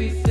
We.